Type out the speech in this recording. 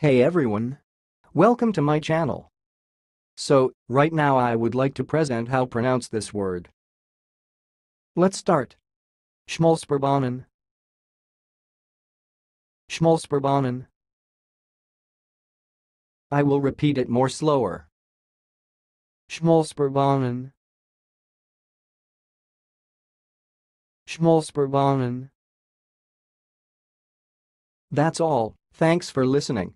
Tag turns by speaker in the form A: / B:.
A: Hey everyone! Welcome to my channel. So, right now I would like to present how pronounce this word. Let's start. Schmalspurbahnen. Schmalspurbahnen. I will repeat it more slower. Schmalspurbahnen. Schmalspurbahnen. That's all, thanks for listening.